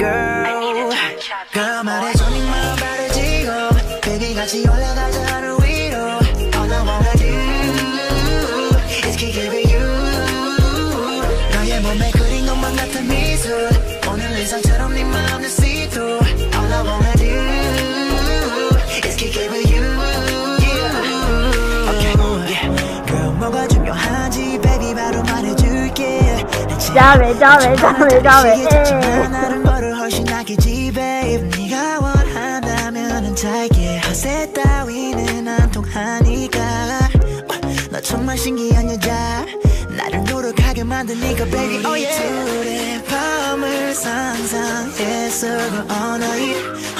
girl girl 말해줘 네 마음 지고 baby 같이 올라가자 하루 위로 All I wanna do is kick it with you 너의 몸에 그린 것만 같은 미소 오늘 일상처럼 네 마음을 see through All I wanna do is kick it with you 짜매 짜매 짜매 짜매 잘게 허세 따위는 안 통하니까. 어, 너 정말 신기한 여자. 나를 노력하게 네가 baby oh 둘의 밤을 몸에 타투 보여